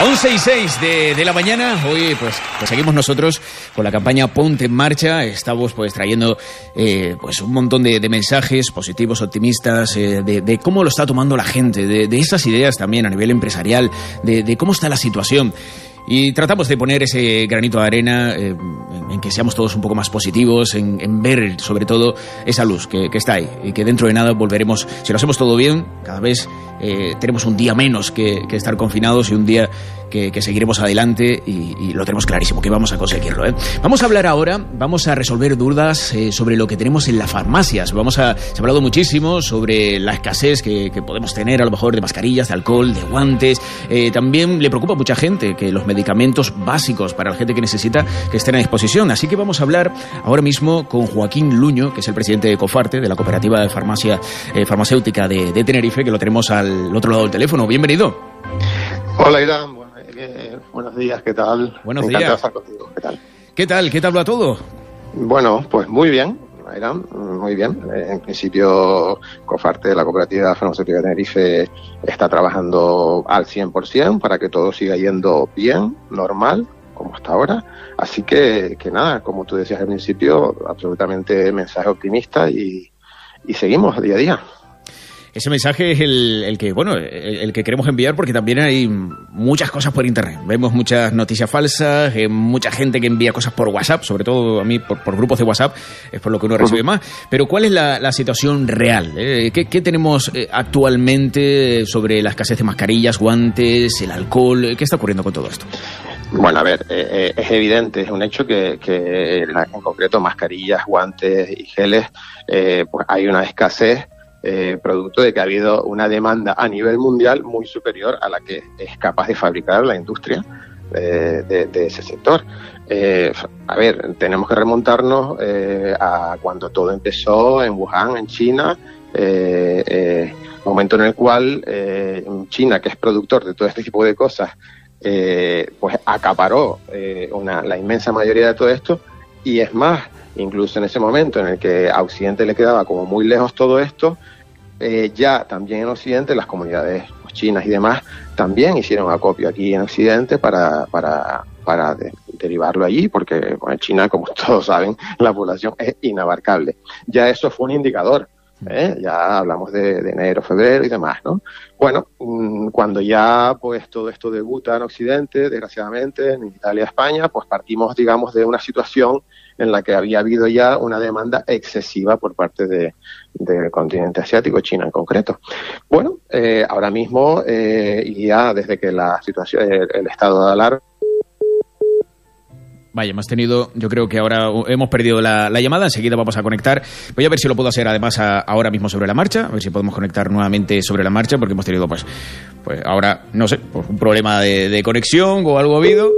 11 y 6 de, la mañana, hoy pues, pues, seguimos nosotros con la campaña Ponte en Marcha, estamos pues trayendo eh, pues un montón de, mensajes positivos, optimistas, eh, de, cómo lo está tomando la gente, de, esas ideas también a nivel empresarial, de, cómo está la situación. Y tratamos de poner ese granito de arena eh, en que seamos todos un poco más positivos, en, ver sobre todo esa luz que, está ahí. Y que dentro de nada volveremos, si lo hacemos todo bien, cada vez eh, tenemos un día menos que, estar confinados y un día que, seguiremos adelante y, lo tenemos clarísimo, que vamos a conseguirlo. ¿eh? Vamos a hablar ahora, vamos a resolver dudas eh, sobre lo que tenemos en las farmacias. Vamos a, se ha hablado muchísimo sobre la escasez que, podemos tener a lo mejor de mascarillas, de alcohol, de guantes. también le preocupa a mucha gente que los medicamentos básicos para la gente que necesita que estén a disposición. Así que vamos a hablar ahora mismo con Joaquín Luño, que es el presidente de Cofarte, de la Cooperativa de Farmacia Farmacéutica de, de Tenerife, que lo tenemos al otro lado del teléfono. Bienvenido. Hola, Irán. Buenos días, ¿qué tal? Buenos días. ¿Qué tal? ¿Qué tal? ¿Qué tal va todo? Bueno, pues muy bien, Irán, muy bien. En principio, COFARTE, la Cooperativa Farmacéutica de Tenerife, está trabajando al 100% para que todo siga yendo bien, normal, como hasta ahora. Así que, que nada, como tú decías al principio, absolutamente mensaje optimista y, y seguimos día a día ese mensaje es el, que, bueno, el, que queremos enviar porque también hay muchas cosas por internet. Vemos muchas noticias falsas, eh, mucha gente que envía cosas por WhatsApp, sobre todo a mí por, grupos de WhatsApp, es por lo que uno recibe más. Pero ¿cuál es la, situación real? Eh? ¿Qué, tenemos eh, actualmente sobre la escasez de mascarillas, guantes, el alcohol? ¿Qué está ocurriendo con todo esto? Bueno, a ver, es evidente, es un hecho que, que en concreto mascarillas, guantes y geles, pues hay una escasez eh, producto de que ha habido una demanda a nivel mundial muy superior a la que es capaz de fabricar la industria eh, de, ese sector. Eh, a ver, tenemos que remontarnos a cuando todo empezó en Wuhan, en China, momento en el cual China, que es productor de todo este tipo de cosas, pues acaparó la inmensa mayoría de todo esto y es más, incluso en ese momento en el que a Occidente le quedaba como muy lejos todo esto, eh, ya también en Occidente las comunidades chinas y demás también hicieron acopio aquí en Occidente para, para, para derivarlo allí, porque en China, como todos saben, la población es inabarcable. Ya eso fue un indicador. ¿Eh? Ya hablamos de, enero, febrero y demás, ¿no? Bueno, mm, cuando ya pues todo esto debuta en Occidente, desgraciadamente, en Italia, España, pues partimos, digamos, de una situación en la que había habido ya una demanda excesiva por parte de, del continente asiático, China en concreto. Bueno, eh, ahora mismo, eh, y ya desde que la situación, el, estado de alarma Vaya, hemos tenido, yo creo que ahora hemos perdido la, llamada, enseguida vamos a conectar. Voy a ver si lo puedo hacer además ahora mismo sobre la marcha, a ver si podemos conectar nuevamente sobre la marcha, porque hemos tenido pues, pues ahora, no sé, pues un problema de, de conexión o algo ha habido.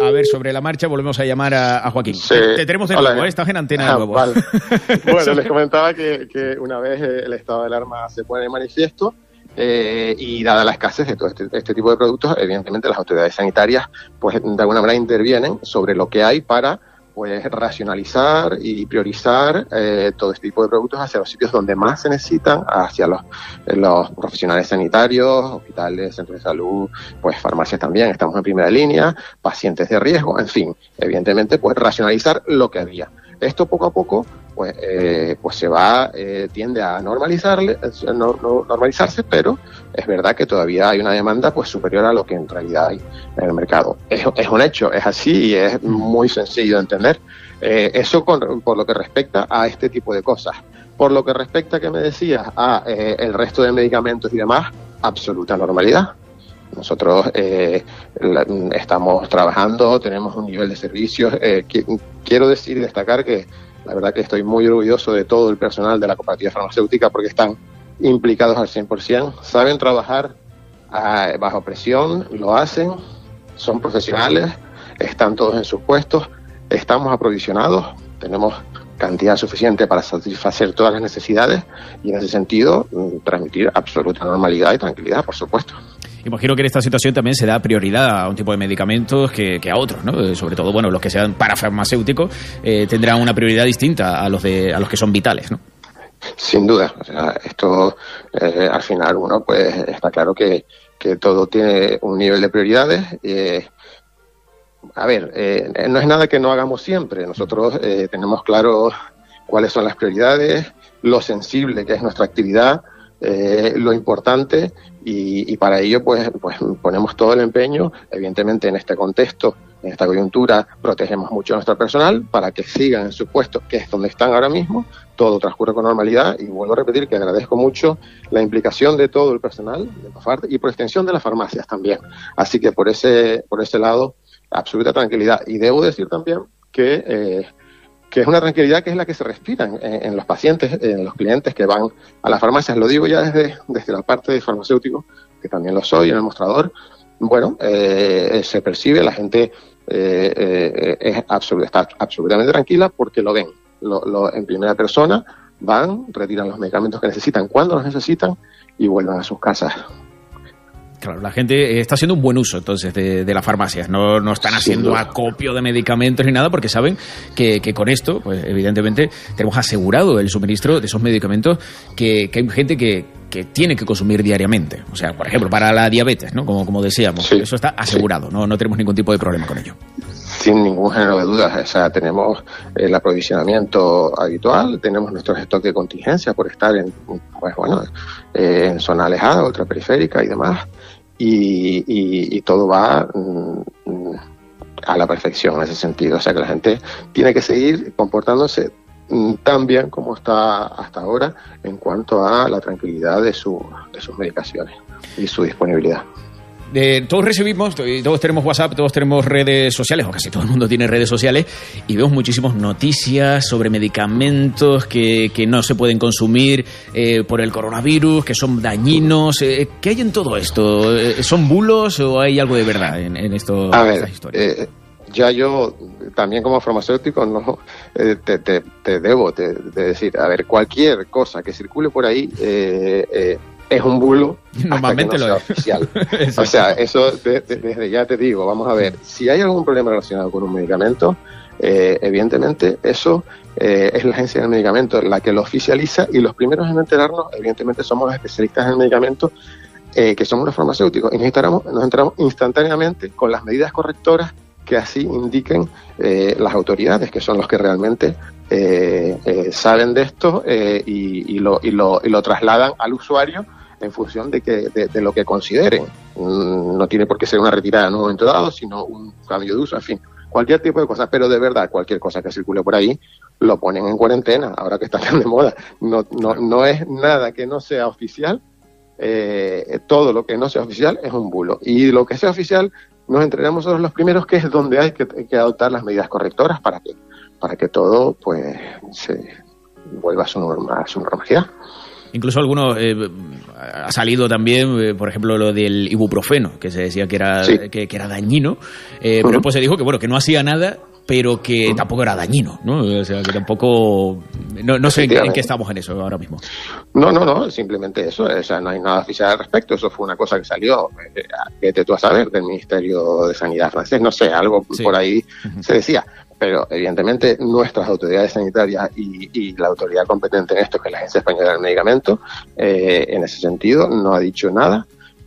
A ver, sobre la marcha volvemos a llamar a, Joaquín. Te, tenemos de nuevo, ¿eh? estás en antena de ah, nuevo. bueno, les comentaba que, una vez el estado de alarma se pone en manifiesto eh, y dada la escasez de todo este, este, tipo de productos, evidentemente las autoridades sanitarias pues de alguna manera intervienen sobre lo que hay para pues racionalizar y priorizar eh, todo este tipo de productos hacia los sitios donde más se necesitan, hacia los, los profesionales sanitarios, hospitales, centros de salud, pues farmacias también, estamos en primera línea, pacientes de riesgo, en fin, evidentemente, pues racionalizar lo que había. Esto poco a poco pues, eh, pues se va, eh, tiende a normalizarle, normalizarse, pero es verdad que todavía hay una demanda pues superior a lo que en realidad hay en el mercado. Es, es un hecho, es así y es muy sencillo de entender. Eh, eso por lo que respecta a este tipo de cosas. Por lo que respecta, que me decías, a el resto de medicamentos y demás, absoluta normalidad. Nosotros estamos trabajando, tenemos un nivel de servicios. quiero decir y destacar que la verdad que estoy muy orgulloso de todo el personal de la cooperativa farmacéutica porque están implicados al 100%, saben trabajar ah, bajo presión, lo hacen, son profesionales, están todos en sus puestos, estamos aprovisionados, tenemos cantidad suficiente para satisfacer todas las necesidades y en ese sentido mm, transmitir absoluta normalidad y tranquilidad, por supuesto. Imagino que en esta situación también se da prioridad a un tipo de medicamentos que, a otros, ¿no? Eh, sobre todo, bueno, los que sean parafarmacéuticos eh, tendrán una prioridad distinta a los, de, a los que son vitales, ¿no? Sin duda, o sea, esto eh, al final uno pues está claro que, que todo tiene un nivel de prioridades. Eh, a ver, eh, no es nada que no hagamos siempre. Nosotros eh, tenemos claro cuáles son las prioridades, lo sensible que es nuestra actividad, eh, lo importante y, para ello pues, pues ponemos todo el empeño. Evidentemente en este contexto, en esta coyuntura, protegemos mucho a nuestro personal para que sigan en su puesto, que es donde están ahora mismo. Todo transcurre con normalidad y vuelvo a repetir que agradezco mucho la implicación de todo el personal de y por extensión de las farmacias también. Así que por ese, por ese lado absoluta tranquilidad. Y debo decir también que, eh, que es una tranquilidad que es la que se respira en, los pacientes, en los clientes que van a las farmacias. Lo digo ya desde, desde la parte de farmacéutico, que también lo soy en el mostrador. Bueno, eh, se percibe, la gente eh, eh es está absolutamente tranquila porque lo ven lo, lo, en primera persona, van, retiran los medicamentos que necesitan cuando los necesitan y vuelven a sus casas. Claro, la gente está haciendo un buen uso entonces de, de las farmacias, no, no están haciendo acopio de medicamentos ni nada porque saben que, que, con esto, pues evidentemente tenemos asegurado el suministro de esos medicamentos que, que hay gente que, que, tiene que consumir diariamente. O sea, por ejemplo, para la diabetes, ¿no? Como, como decíamos, sí, eso está asegurado, sí. no, no tenemos ningún tipo de problema con ello sin ningún género de dudas. O sea, tenemos el aprovisionamiento habitual, tenemos nuestros stocks de contingencia por estar en, pues bueno, eh, en zona alejada, ultraperiférica y demás. Y, y, y todo va mm, a la perfección en ese sentido. O sea, que la gente tiene que seguir comportándose mm, tan bien como está hasta ahora en cuanto a la tranquilidad de, su, de sus medicaciones y su disponibilidad. Eh, todos recibimos, todos tenemos WhatsApp, todos tenemos redes sociales, o casi todo el mundo tiene redes sociales, y vemos muchísimas noticias sobre medicamentos que, que no se pueden consumir eh, por el coronavirus, que son dañinos. Eh, ¿Qué hay en todo esto? Eh, ¿Son bulos o hay algo de verdad en, en esto, A ver, estas historias? Eh, ya yo también como farmacéutico no eh, te, te, te, debo de, de, decir, a ver, cualquier cosa que circule por ahí eh, es un bulo Normalmente no lo es oficial. o sea, eso de, de, desde ya te digo, vamos a ver, si hay algún problema relacionado con un medicamento, eh, evidentemente eso eh, es la agencia del medicamento la que lo oficializa y los primeros en enterarnos, evidentemente, somos los especialistas en el medicamento, eh, que somos los farmacéuticos, y nos enteramos, nos enteramos instantáneamente con las medidas correctoras que así indiquen eh, las autoridades, que son los que realmente eh, eh, saben de esto y, y, lo, y, lo, y, lo, trasladan al usuario en función de, que, de, de, lo que consideren. Mm, no tiene por qué ser una retirada en un momento dado, sino un cambio de uso, en fin, cualquier tipo de cosas, pero de verdad, cualquier cosa que circule por ahí, lo ponen en cuarentena, ahora que está tan de moda. No, no, no es nada que no sea oficial, eh, todo lo que no sea oficial es un bulo. Y lo que sea oficial nos entregamos nosotros los primeros, que es donde hay que, que, adoptar las medidas correctoras para que, para que todo pues se vuelva a su, norma, a su normalidad. Incluso algunos eh, ha salido también, eh, por ejemplo, lo del ibuprofeno, que se decía que era, sí. que, que, era dañino, eh, uh -huh. pero pues se dijo que bueno, que no hacía nada, pero que uh -huh. tampoco era dañino, ¿no? O sea, que tampoco no, no sé en, en, qué estamos en eso ahora mismo. No, no, no, simplemente eso, o sea, no hay nada oficial al respecto, eso fue una cosa que salió, que te tú a saber, del Ministerio de Sanidad francés, no sé, algo sí. por ahí uh -huh. se decía pero evidentemente nuestras autoridades sanitarias y, y, la autoridad competente en esto, que es la Agencia Española del Medicamento, eh, en ese sentido no ha dicho nada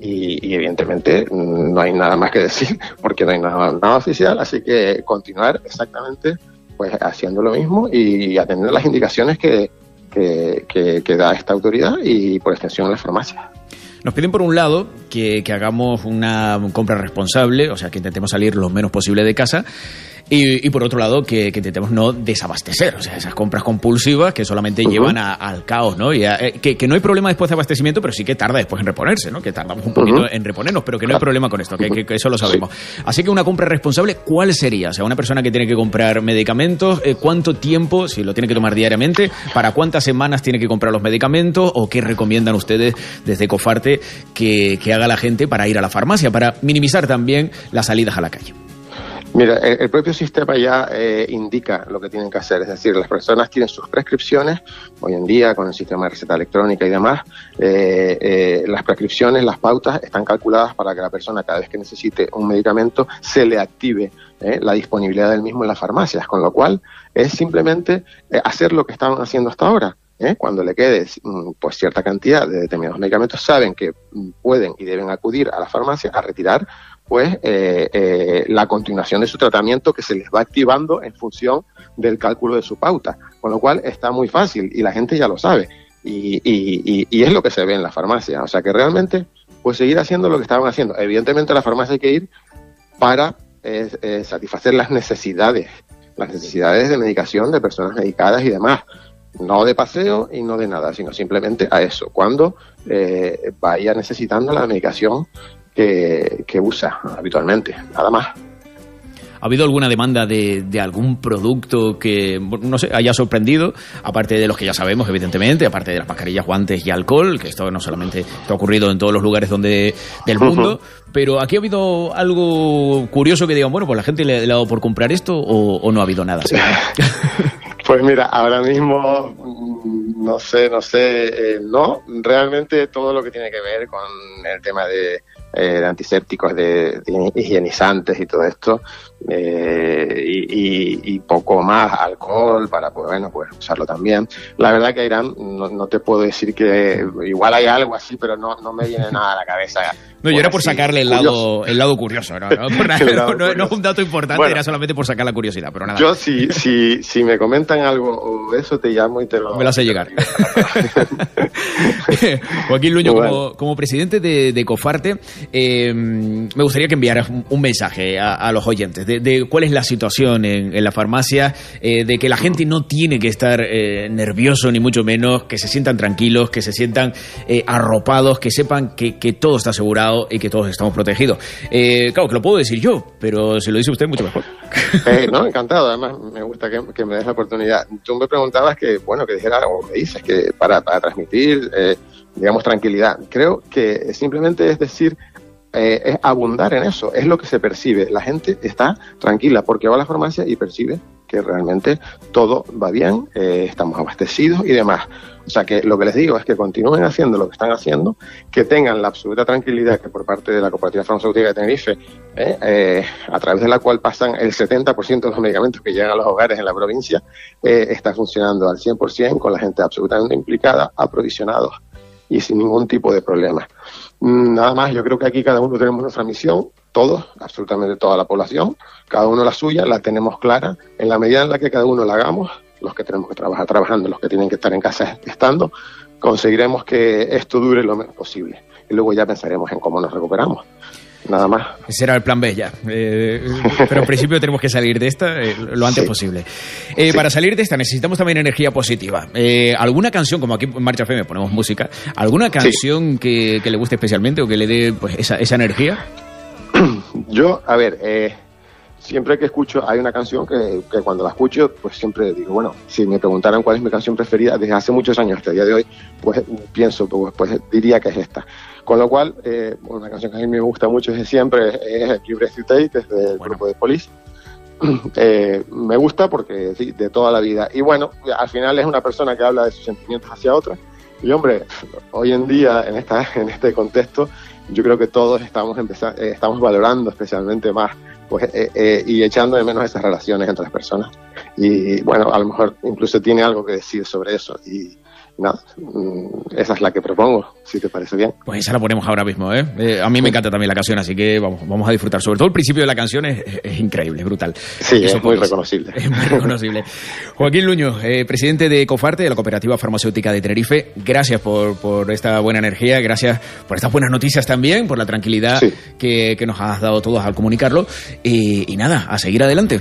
y, evidentemente no hay nada más que decir porque no hay nada, oficial, así que continuar exactamente pues haciendo lo mismo y atender las indicaciones que, que, que, que da esta autoridad y por extensión las farmacias. Nos piden por un lado que, que, hagamos una compra responsable, o sea, que intentemos salir lo menos posible de casa. Y, y por otro lado, que, que, intentemos no desabastecer, o sea, esas compras compulsivas que solamente uh -huh. llevan a, al caos, ¿no? Y a, eh, que, que, no hay problema después de abastecimiento, pero sí que tarda después en reponerse, ¿no? Que tardamos un poquito uh -huh. en reponernos, pero que no hay problema con esto, que, que eso lo sabemos. Sí. Así que una compra responsable, ¿cuál sería? O sea, una persona que tiene que comprar medicamentos, eh, ¿cuánto tiempo, si lo tiene que tomar diariamente, para cuántas semanas tiene que comprar los medicamentos o qué recomiendan ustedes desde Cofarte que, que haga la gente para ir a la farmacia, para minimizar también las salidas a la calle? Mira, el, propio sistema ya eh, indica lo que tienen que hacer, es decir, las personas tienen sus prescripciones, hoy en día con el sistema de receta electrónica y demás, eh, eh, las prescripciones, las pautas están calculadas para que la persona cada vez que necesite un medicamento se le active eh, la disponibilidad del mismo en las farmacias, con lo cual es simplemente eh, hacer lo que estaban haciendo hasta ahora, ¿eh? cuando le quede mm, pues cierta cantidad de determinados medicamentos, saben que mm, pueden y deben acudir a la farmacia a retirar pues eh, eh, la continuación de su tratamiento que se les va activando en función del cálculo de su pauta, con lo cual está muy fácil y la gente ya lo sabe y, y, y, es lo que se ve en la farmacia, o sea que realmente pues seguir haciendo lo que estaban haciendo. Evidentemente a la farmacia hay que ir para satisfacer las necesidades, las necesidades de medicación de personas medicadas y demás no de paseo y no de nada, sino simplemente a eso, cuando eh, vaya necesitando la medicación que, que usa habitualmente, nada más. ¿Ha habido alguna demanda de, de, algún producto que, no sé, haya sorprendido? Aparte de los que ya sabemos, evidentemente, aparte de las mascarillas, guantes y alcohol, que esto no solamente ha ocurrido en todos los lugares donde del mundo, pero aquí ha habido algo curioso que digan, bueno, pues la gente le, ha dado por comprar esto o, o no ha habido nada. Pues mira, ahora mismo mm, no sé, no sé, eh, no, realmente todo lo que tiene que ver con el tema de, eh, antisépticos, de, de, higienizantes y todo esto, eh, y, y, poco más alcohol para pues, bueno, pues usarlo también. La verdad que Irán, no, no, te puedo decir que igual hay algo así, pero no, no me viene nada a la cabeza. No, yo era por sacarle el lado, el lado curioso, ¿no? No, por nada, un dato importante, bueno, era solamente por sacar la curiosidad, pero nada. Yo si, si, si me comentan algo o eso, te llamo y te lo... Me lo hace llegar. Joaquín Luño, bueno. como, como, presidente de, de Cofarte, eh, me gustaría que enviaras un, un mensaje a, a, los oyentes de, de, cuál es la situación en, en la farmacia, eh, de que la gente no tiene que estar eh, nervioso, ni mucho menos, que se sientan tranquilos, que se sientan eh, arropados, que sepan que, que todo está asegurado y que todos estamos protegidos. Claro, que lo puedo decir yo, pero si lo dice usted, mucho mejor. No, encantado. Además, me gusta que, que, me des la oportunidad. Tú me preguntabas que, bueno, que dijera, o me dices, que para, para transmitir, digamos, tranquilidad. Creo que simplemente es decir, eh, es abundar en eso, es lo que se percibe. La gente está tranquila porque va a la farmacia y percibe que realmente todo va bien, eh, estamos abastecidos y demás. O sea que lo que les digo es que continúen haciendo lo que están haciendo, que tengan la absoluta tranquilidad que por parte de la Cooperativa Farmacéutica de Tenerife, eh, eh, a través de la cual pasan el 70% de los medicamentos que llegan a los hogares en la provincia, eh, está funcionando al 100% con la gente absolutamente implicada, aprovisionados y sin ningún tipo de problema. Nada más, yo creo que aquí cada uno tenemos nuestra misión, todos, absolutamente toda la población, cada uno la suya, la tenemos clara, en la medida en la que cada uno la hagamos, los que tenemos que trabajar trabajando, los que tienen que estar en casa estando, conseguiremos que esto dure lo menos posible. Y luego ya pensaremos en cómo nos recuperamos. Nada más. Ese era el plan B ya. Eh, pero en principio tenemos que salir de esta eh, lo antes sí. posible. Eh, sí. Para salir de esta necesitamos también energía positiva. Eh, ¿Alguna canción, como aquí en Marcha FM ponemos música, alguna canción sí. que, que, le guste especialmente o que le dé pues, esa, esa energía? Yo, a ver, eh, siempre que escucho, hay una canción que, que, cuando la escucho, pues siempre digo, bueno, si me preguntaran cuál es mi canción preferida desde hace muchos años hasta el día de hoy, pues pienso, pues, pues diría que es esta. Con lo cual, eh, una canción que a mí me gusta mucho desde siempre es, You Breath You Take, desde el bueno. grupo de Police. Eh, me gusta porque sí, de toda la vida. Y bueno, al final es una persona que habla de sus sentimientos hacia otra. Y hombre, hoy en día, en, esta, en este contexto, yo creo que todos estamos, empezando, eh, estamos valorando especialmente más pues, eh, eh, y echando de menos esas relaciones entre las personas. Y bueno, a lo mejor incluso tiene algo que decir sobre eso. Y nada, mm, esa es la que propongo, si te parece bien. Pues esa la ponemos ahora mismo, ¿eh? eh a mí me encanta también la canción, así que vamos, vamos a disfrutar. Sobre todo el principio de la canción es, es increíble, es brutal. Sí, Eso es muy reconocible. Es muy reconocible. Joaquín Luño, eh, presidente de Cofarte, de la Cooperativa Farmacéutica de Tenerife, gracias por, por, esta buena energía, gracias por estas buenas noticias también, por la tranquilidad sí. que, que, nos has dado todos al comunicarlo. Y, y nada, a seguir adelante.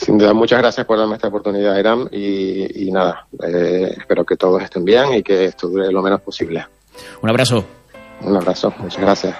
Sin duda, muchas gracias por darme esta oportunidad, Iram, y, y nada, eh, espero que todos estén bien y que esto dure lo menos posible. Un abrazo. Un abrazo, muchas gracias.